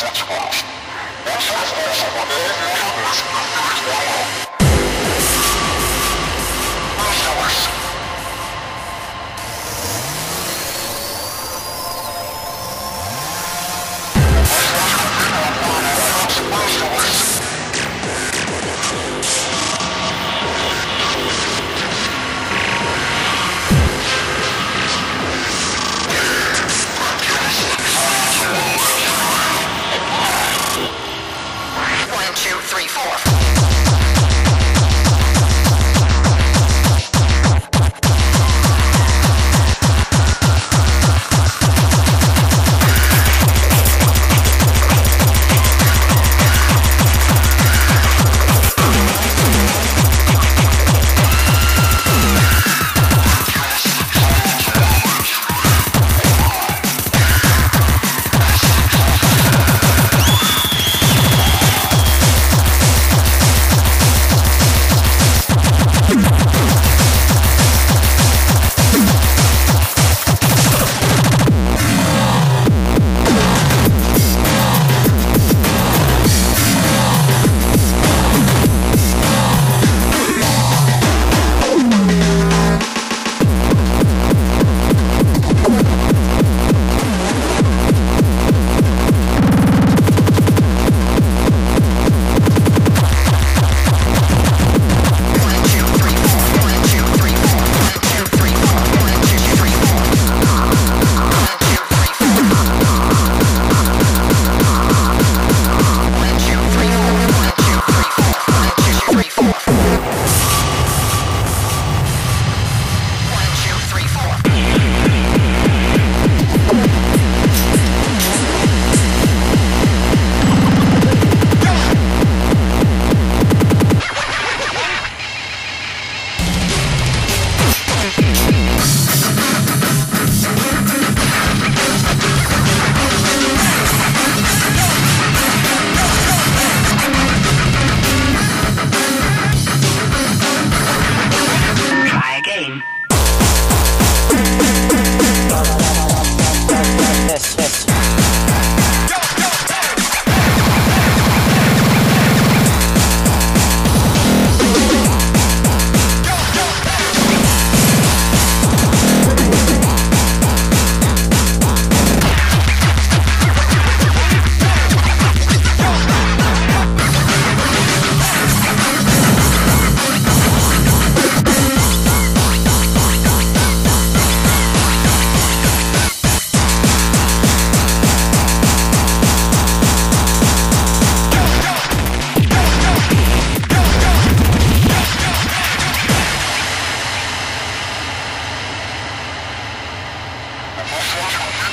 That's what's possible. That's what's possible.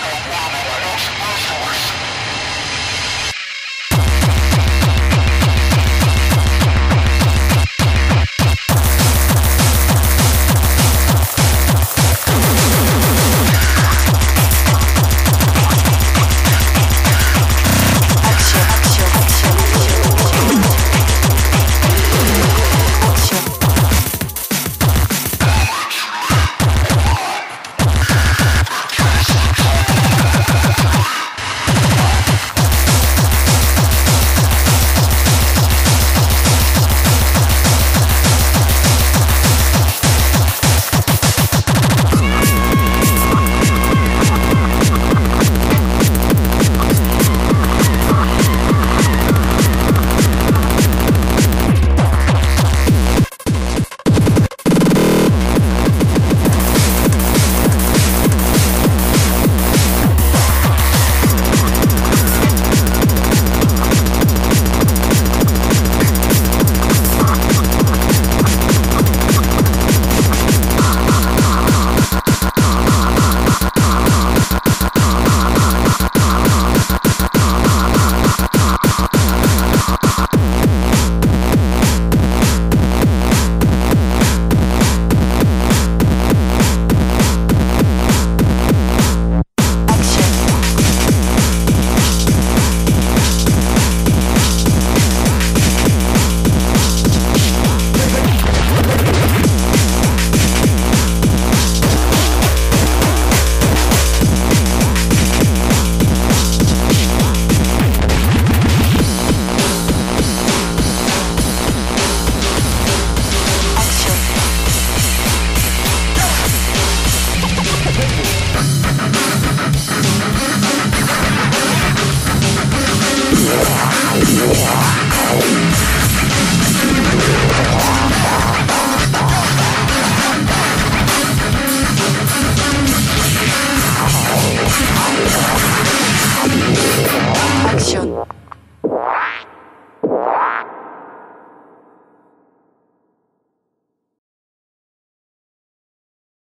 Yeah.